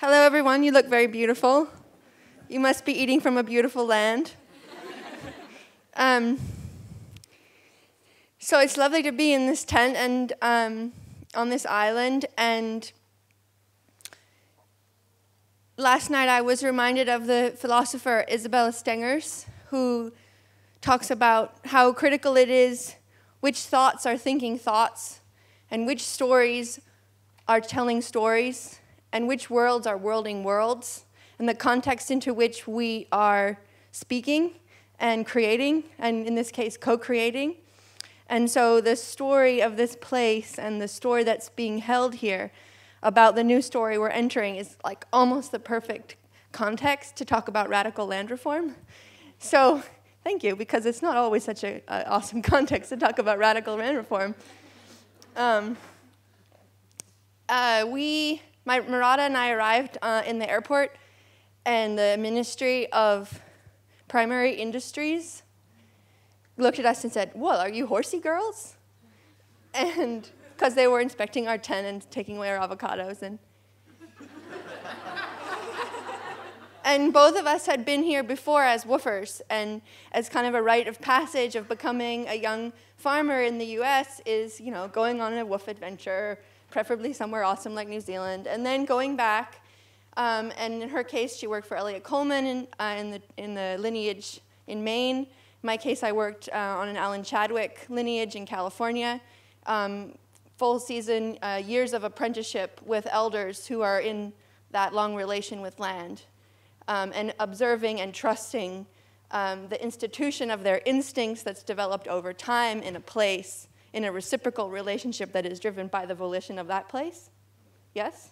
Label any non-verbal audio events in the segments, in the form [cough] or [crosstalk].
Hello, everyone. You look very beautiful. You must be eating from a beautiful land. um, so it's lovely to be in this tent and um, on this island. And last night I was reminded of the philosopher Isabella Stengers, who talks about how critical it is which thoughts are thinking thoughts and which stories are telling stories and which worlds are worlding worlds and the context into which we are speaking and creating, and in this case, co creating. And so, the story of this place and the story that's being held here about the new story we're entering is like almost the perfect context to talk about radical land reform. So, thank you, because it's not always such an awesome [laughs] context to talk about radical land reform. Um, uh, we, my, Murata and I arrived uh, in the airport, and the Ministry of Primary Industries looked at us and said, Well, are you horsey girls? And because they were inspecting our tent and taking away our avocados. And, [laughs] and both of us had been here before as WWOOFers. And as kind of a rite of passage of becoming a young farmer in the US is, you know, going on a WWOOF adventure, preferably somewhere awesome like New Zealand, and then going back. Um, and in her case, she worked for Eliot Coleman in, uh, in, the, in the lineage in Maine. In my case, I worked uh, on an Alan Chadwick lineage in California. Um, full season uh, years of apprenticeship with elders who are in that long relation with land um, and observing and trusting um, the institution of their instincts that's developed over time in a place in a reciprocal relationship that is driven by the volition of that place yes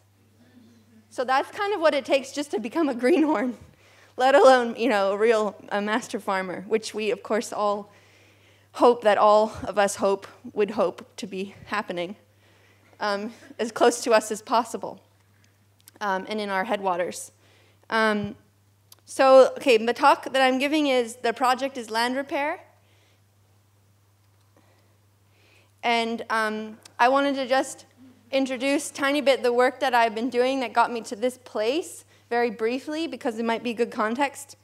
so that's kind of what it takes just to become a greenhorn [laughs] let alone you know a real a master farmer which we of course all hope that all of us hope would hope to be happening um, as close to us as possible um, and in our headwaters. Um, so, okay, the talk that I'm giving is the project is land repair. And um, I wanted to just introduce tiny bit the work that I've been doing that got me to this place very briefly because it might be good context.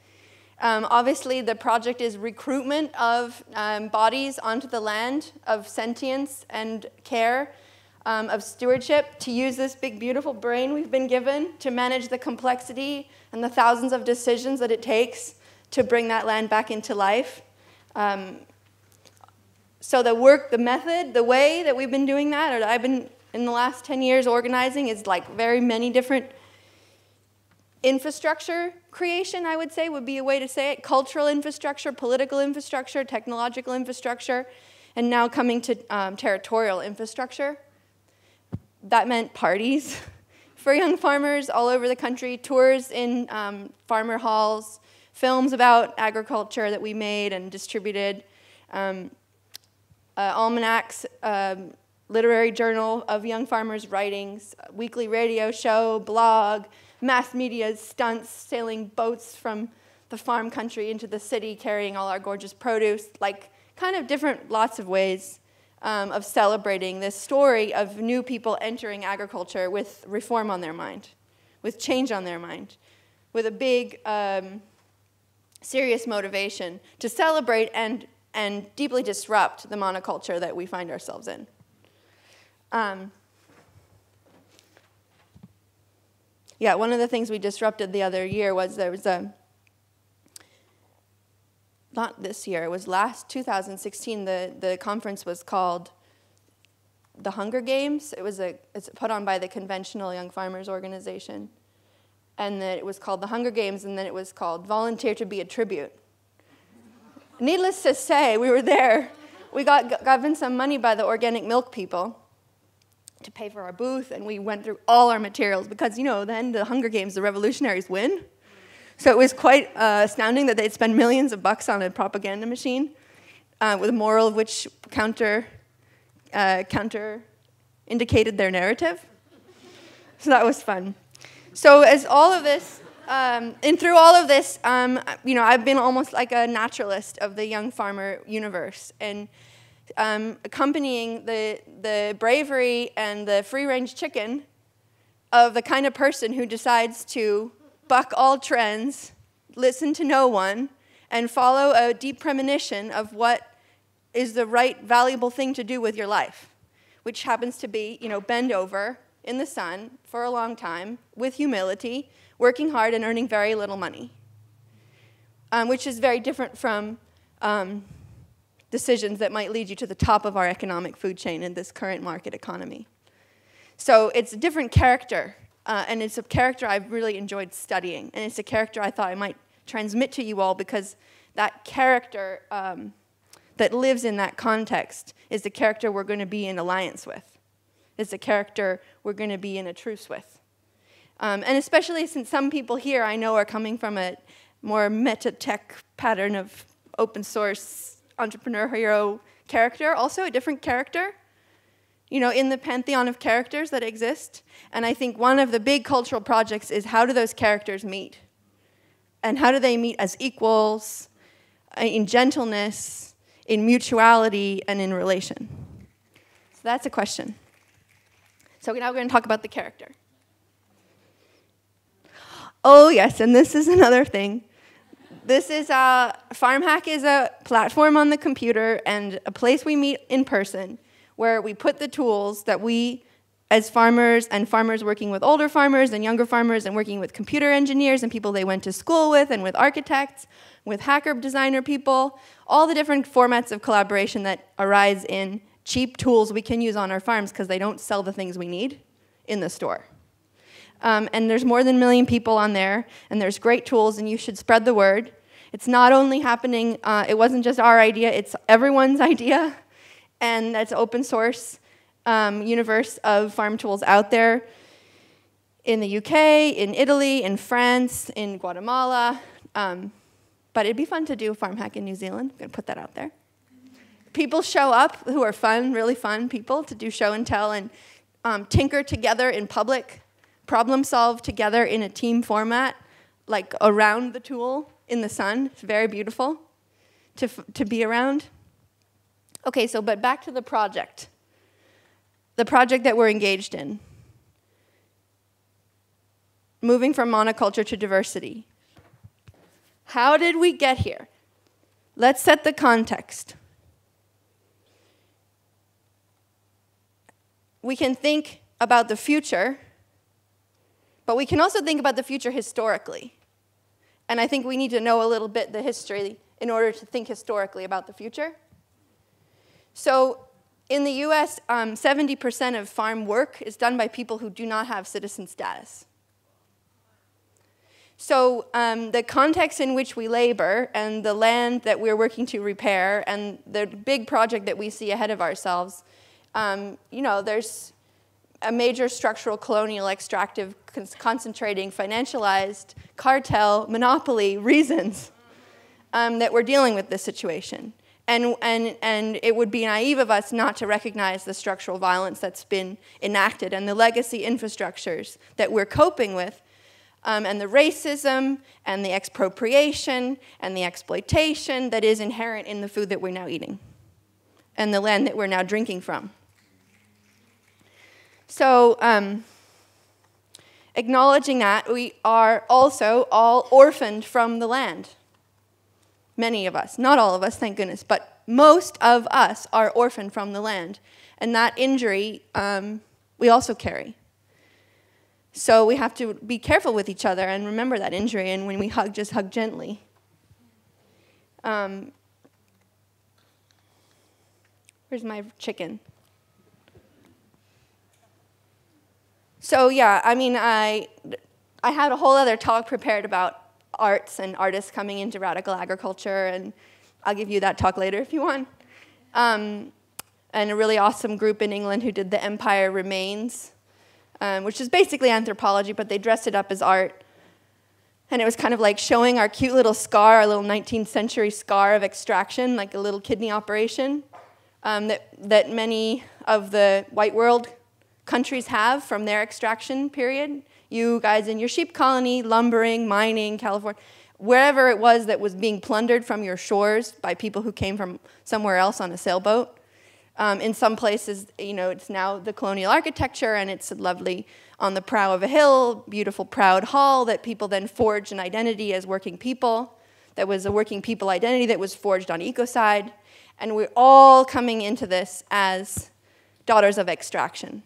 Um, obviously, the project is recruitment of um, bodies onto the land, of sentience and care, um, of stewardship, to use this big, beautiful brain we've been given to manage the complexity and the thousands of decisions that it takes to bring that land back into life. So, the work, the method, the way that we've been doing that, or that I've been in the last 10 years organizing, is like very many different infrastructure creation, I would say, would be a way to say it cultural infrastructure, political infrastructure, technological infrastructure, and now coming to um, territorial infrastructure. That meant parties [laughs] for young farmers all over the country, tours in um, farmer halls, films about agriculture that we made and distributed, um, uh, almanacs, um, literary journal of young farmers' writings, weekly radio show, blog, mass media stunts, sailing boats from the farm country into the city, carrying all our gorgeous produce, like kind of different, lots of ways um, of celebrating this story of new people entering agriculture with reform on their mind, with change on their mind, with a big, um, serious motivation to celebrate and, and deeply disrupt the monoculture that we find ourselves in. Um, yeah, one of the things we disrupted the other year was there was a, not this year, it was last 2016, the, the conference was called the Hunger Games. It was a, it's put on by the Conventional Young Farmers Organization. And then it was called the Hunger Games, and then it was called Volunteer to be a Tribute. Needless to say, we were there. We got given some money by the organic milk people to pay for our booth, and we went through all our materials because, you know, then the Hunger Games, the revolutionaries win. So it was quite uh, astounding that they'd spend millions of bucks on a propaganda machine uh, with a moral of which counter, uh, counter indicated their narrative. So that was fun. So as all of this, um, and through all of this, um, you know, I've been almost like a naturalist of the young farmer universe. And um, accompanying the, the bravery and the free range chicken of the kind of person who decides to buck all trends, listen to no one, and follow a deep premonition of what is the right, valuable thing to do with your life, which happens to be, you know, bend over in the sun for a long time with humility, working hard and earning very little money, um, which is very different from um, decisions that might lead you to the top of our economic food chain in this current market economy. So it's a different character, uh, and it's a character I've really enjoyed studying, and it's a character I thought I might transmit to you all because that character um, that lives in that context is the character we're going to be in alliance with. It's the character we're going to be in a truce with. Um, and especially since some people here I know are coming from a more meta tech pattern of open source entrepreneur hero character, also a different character, you know, in the pantheon of characters that exist. And I think one of the big cultural projects is how do those characters meet? And how do they meet as equals, uh, in gentleness, in mutuality, and in relation? So that's a question. So now we're going to talk about the character. Oh, yes, and this is [laughs] another thing. This is a FarmHack is a platform on the computer and a place we meet in person where we put the tools that we as farmers and farmers working with older farmers and younger farmers and working with computer engineers and people they went to school with and with architects, with hacker designer people, all the different formats of collaboration that arise in cheap tools we can use on our farms because they don't sell the things we need in the store. Um, and there's more than a million people on there, and there's great tools, and you should spread the word. It's not only happening, uh, it wasn't just our idea, it's everyone's [laughs] idea, and that's open source um, universe of farm tools out there in the UK, in Italy, in France, in Guatemala. Um, but it'd be fun to do farm hack in New Zealand. I'm to put that out there. People show up who are fun, really fun people to do show and tell and um, tinker together in public problem solve together in a team format, like around the tool in the sun. It's very beautiful to, to be around. Okay, so but back to the project. The project that we're engaged in. Moving from monoculture to diversity. How did we get here? Let's set the context. We can think about the future but we can also think about the future historically. And I think we need to know a little bit the history in order to think historically about the future. So in the US, 70% um, of farm work is done by people who do not have citizen status. So um, the context in which we labor and the land that we're working to repair and the big project that we see ahead of ourselves, um, you know, there's a major structural colonial extractive concentrating financialized cartel monopoly reasons um, that we're dealing with this situation. And, and, and it would be naive of us not to recognize the structural violence that's been enacted and the legacy infrastructures that we're coping with, um, and the racism and the expropriation and the exploitation that is inherent in the food that we're now eating and the land that we're now drinking from. So, um, acknowledging that, we are also all orphaned from the land. Many of us, not all of us, thank goodness, but most of us are orphaned from the land. And that injury um, we also carry. So we have to be careful with each other and remember that injury, and when we hug, just hug gently. Um, where's my chicken? So yeah, I mean, I, I had a whole other talk prepared about arts and artists coming into radical agriculture, and I'll give you that talk later if you want. Um, and a really awesome group in England who did The Empire Remains, um, which is basically anthropology, but they dressed it up as art. And it was kind of like showing our cute little scar, our little 19th century scar of extraction, like a little kidney operation um, that, that many of the white world countries have from their extraction period. You guys in your sheep colony, lumbering, mining, California, wherever it was that was being plundered from your shores by people who came from somewhere else on a sailboat. Um, in some places, you know, it's now the colonial architecture and it's lovely on the prow of a hill, beautiful proud hall that people then forged an identity as working people. That was a working people identity that was forged on ecocide. And we're all coming into this as daughters of extraction.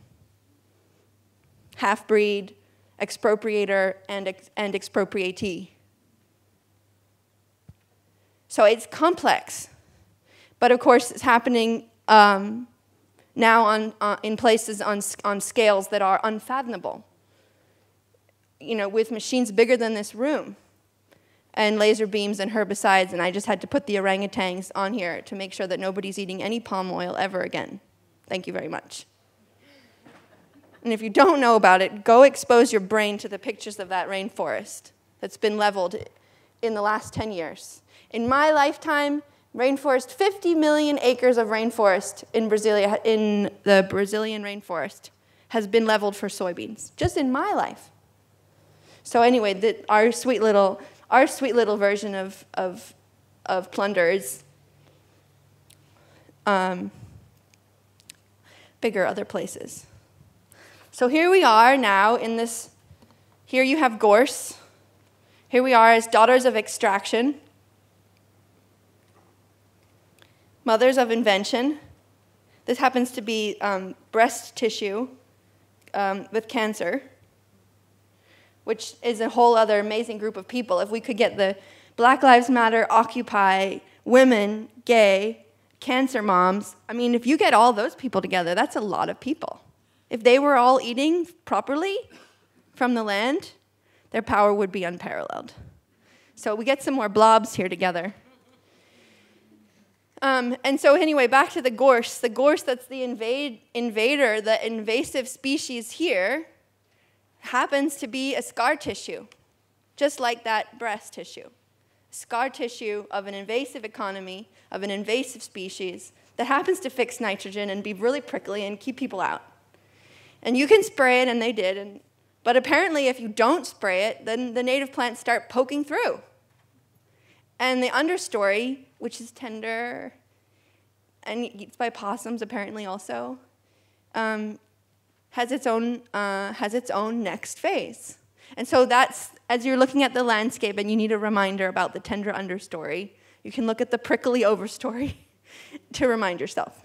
Half breed, expropriator, and, ex and expropriatee. So it's complex. But of course, it's happening um, now on, uh, in places on, on scales that are unfathomable. You know, with machines bigger than this room, and laser beams and herbicides, and I just had to put the orangutans on here to make sure that nobody's eating any palm oil ever again. Thank you very much. And if you don't know about it, go expose your brain to the pictures of that rainforest that's been leveled in the last 10 years. In my lifetime, rainforest, 50 million acres of rainforest in, Brasilia, in the Brazilian rainforest has been leveled for soybeans, just in my life. So anyway, the, our sweet little, our sweet little version of, of, of plunder is um, bigger other places. So here we are now in this, here you have gorse. Here we are as daughters of extraction. mothers of invention. This happens to be um, breast tissue um, with cancer, which is a whole other amazing group of people. If we could get the Black Lives Matter, Occupy, women, gay, cancer moms, I mean, if you get all those people together, that's a lot of people. If they were all eating properly from the land, their power would be unparalleled. So we get some more blobs here together. Um, and so, anyway, back to the gorse. The gorse that's the invade, invader, the invasive species here, happens to be a scar tissue, just like that breast tissue. Scar tissue of an invasive economy, of an invasive species that happens to fix nitrogen and be really prickly and keep people out. And you can spray it, and they did. And, but apparently, if you don't spray it, then the native plants start poking through. And the understory which is tender and eats by possums apparently also, um, has its own uh, has its own next phase. And so that's as you're looking at the landscape and you need a reminder about the tender understory, you can look at the prickly overstory [laughs] to remind yourself.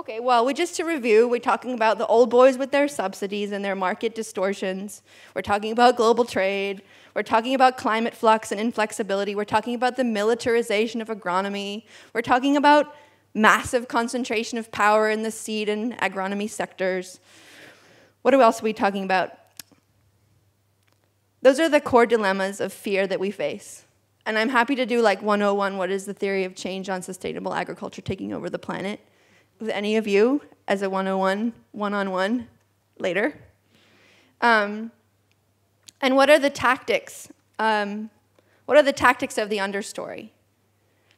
Okay, well, we just to review, we're talking about the old boys with their subsidies and their market distortions. We're talking about global trade. We're talking about climate flux and inflexibility. We're talking about the militarization of agronomy. We're talking about massive concentration of power in the seed and agronomy sectors. What else are we talking about? Those are the core dilemmas of fear that we face. And I'm happy to do like 101 what is the theory of change on sustainable agriculture taking over the planet with any of you as a 101 one on one later. Um, and what are the tactics? Um, what are the tactics of the understory?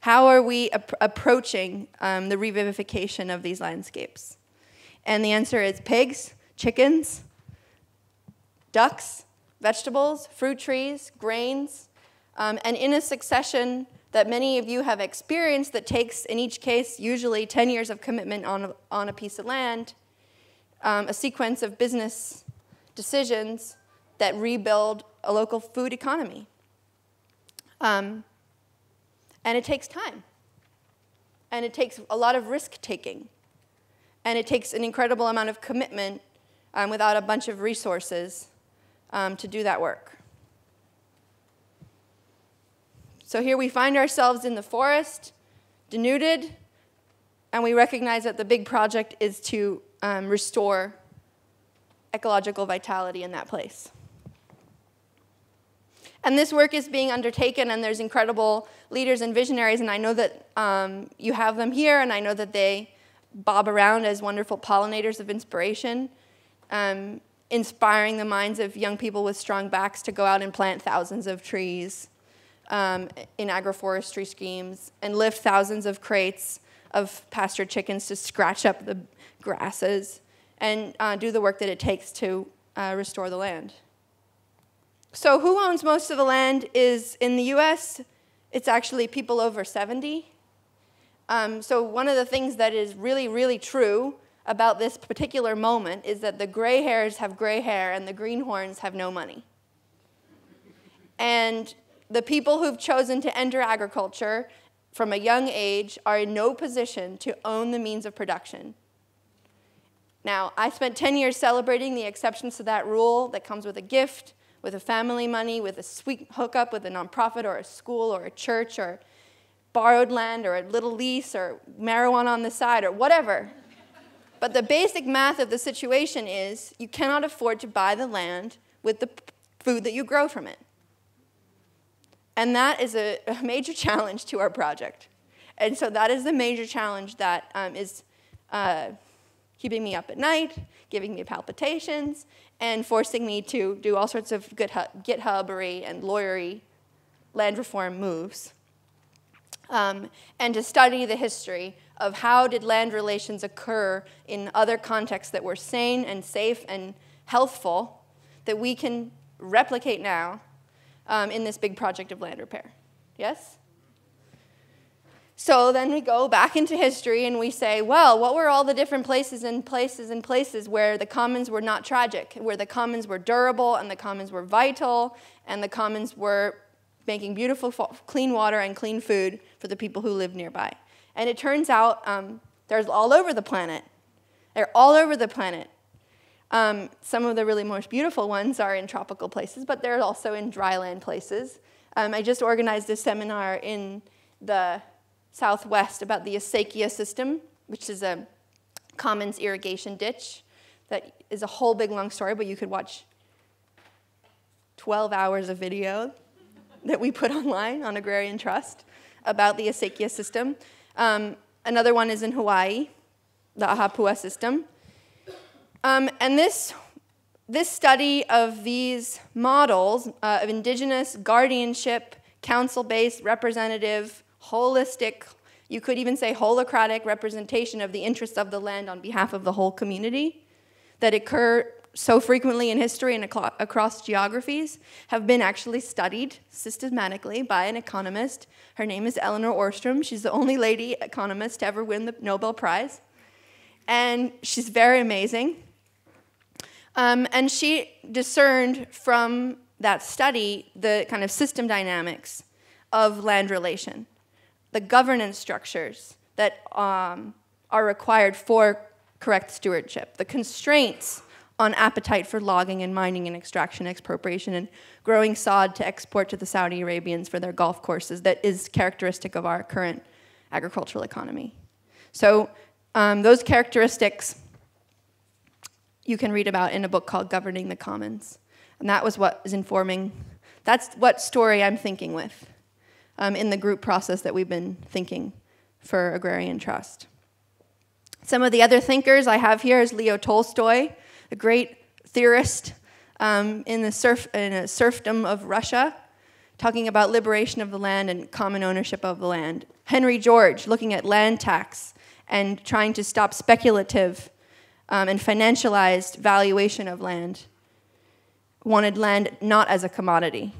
How are we ap approaching um, the revivification of these landscapes? And the answer is pigs, chickens, ducks, vegetables, fruit trees, grains, um, and in a succession that many of you have experienced that takes, in each case, usually 10 years of commitment on a, on a piece of land, um, a sequence of business decisions that rebuild a local food economy. Um, and it takes time. And it takes a lot of risk taking. And it takes an incredible amount of commitment um, without a bunch of resources um, to do that work. So here we find ourselves in the forest, denuded, and we recognize that the big project is to um, restore ecological vitality in that place. And this work is being undertaken, and there's incredible leaders and visionaries, and I know that um, you have them here, and I know that they bob around as wonderful pollinators of inspiration, um, inspiring the minds of young people with strong backs to go out and plant thousands of trees um, in agroforestry schemes and lift thousands of crates of pastured chickens to scratch up the grasses and uh, do the work that it takes to uh, restore the land. So, who owns most of the land is in the US, it's actually people over 70. Um, so, one of the things that is really, really true about this particular moment is that the gray hairs have gray hair and the greenhorns have no money. And the people who've chosen to enter agriculture from a young age are in no position to own the means of production. Now, I spent 10 years celebrating the exceptions to that rule that comes with a gift, with a family money, with a sweet hookup with a nonprofit or a school or a church or borrowed land or a little lease or marijuana on the side or whatever. But the basic math of the situation is you cannot afford to buy the land with the food that you grow from it. And that is a, a major [laughs] challenge to our project. And so that is the major challenge that um, is uh, keeping me up at night, giving me palpitations, and forcing me to do all sorts of GitHubery and lawyery land reform moves. Um, and to study the history of how did land relations occur in other contexts that were sane and safe and healthful that we can replicate now um, in this big project of land repair. Yes? So then we go back into history and we say, well, what were all the different places and places and places where the commons were not tragic, where the commons were durable and the commons were vital and the commons were making beautiful, clean water and clean food for the people who live nearby? And it turns out um, there's all over the planet. They're all over the planet. Um, some of the really most beautiful ones are in tropical places, but they're also in dryland places. Um, I just organized a seminar in the southwest about the acequia system, which is a commons irrigation ditch that is a whole big long story, but you could watch 12 hours of video that we put [laughs] online on Agrarian Trust about the acequia system. Um, another one is in Hawaii, the ahupua'a system. Um, and this, this study of these models uh, of indigenous guardianship, council based, representative, holistic, you could even say holocratic representation of the interests of the land on behalf of the whole community that occur so frequently in history and across geographies have been actually studied systematically by an economist. Her name is Elinor Ostrom. She's the only lady economist to ever win the Nobel Prize. And she's very amazing. Um, and she discerned from that study the kind of system dynamics of land relation the governance structures that um, are required for correct stewardship, the constraints on appetite for logging and mining and extraction, expropriation, and growing sod to export to the Saudi Arabians for their golf courses that is characteristic of our current agricultural economy. So um, those characteristics you can read about in a book called Governing the Commons. And that was what is informing, that's what story I'm thinking with um, in the group process that we've been thinking for Agrarian Trust. Some of the other thinkers I have here is Leo Tolstoy, a great theorist um, in, the serf, in a serfdom of Russia, talking about liberation of the land and common ownership of the land. Henry George, looking at land tax and trying to stop speculative um, and financialized valuation of land, wanted land not as a commodity.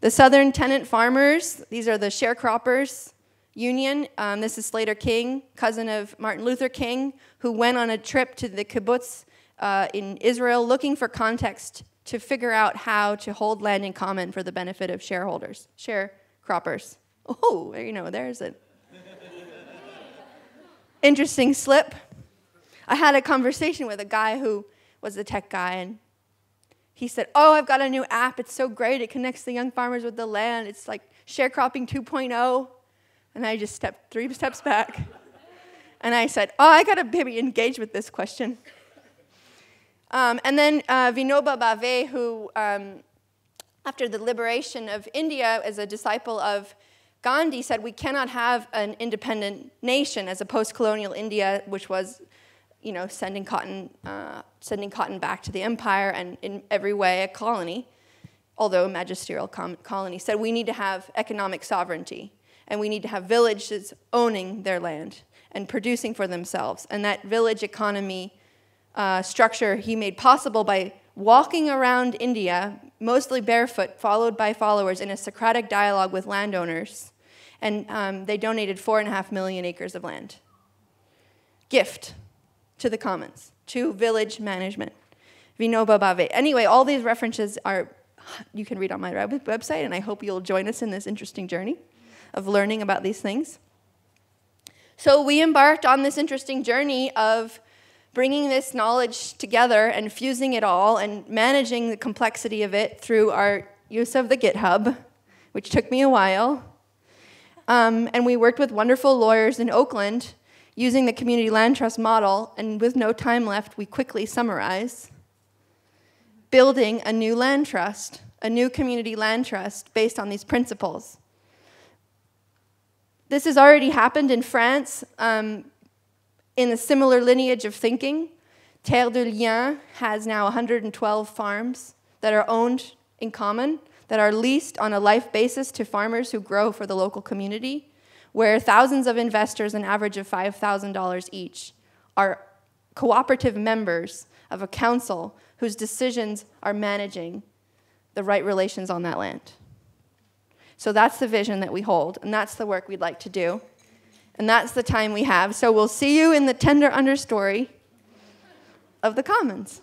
The Southern Tenant Farmers, these are the sharecroppers union. Um, this is Slater King, cousin of Martin Luther King, who went on a trip to the kibbutz uh, in Israel looking for context to figure out how to hold land in common for the benefit of shareholders, sharecroppers. Oh, you know, there's it. Interesting slip. I had a conversation with a guy who was a tech guy, and he said, Oh, I've got a new app. It's so great. It connects the young farmers with the land. It's like sharecropping 2.0. And I just stepped three steps back. And I said, Oh, I got to maybe engage with this question. Um, and then uh, Vinoba Bhave, who, um, after the liberation of India, as a disciple of Gandhi, said we cannot have an independent nation as a post colonial India, which was you know, sending cotton, uh, sending cotton back to the empire and in every way a colony, although a magisterial colony, said we need to have economic sovereignty and we need to have villages owning their land and producing for themselves. And that village economy uh, structure he made possible by walking around India, mostly barefoot, followed by followers, in a Socratic dialogue with landowners and um, they donated four and a half million acres of land. Gift to the commons, to village management. Vinoba Bhave. Anyway, all these references are you can read on my website, and I hope you'll join us in this interesting journey of learning about these things. So we embarked on this interesting journey of bringing this knowledge together and fusing it all and managing the complexity of it through our use of the GitHub, which took me a while. Um, and we worked with wonderful lawyers in Oakland using the community land trust model, and with no time left, we quickly summarize building a new land trust, a new community land trust based on these principles. This has already happened in France um, in a similar lineage of thinking. Terre de Liens has now 112 farms that are owned in common, that are leased on a life basis to farmers who grow for the local community, where thousands of investors, an average of $5,000 each, are cooperative members of a council whose decisions are managing the right relations on that land. So that's the vision that we hold, and that's the work we'd like to do. And that's the time we have. So we'll see you in the tender understory of the Commons.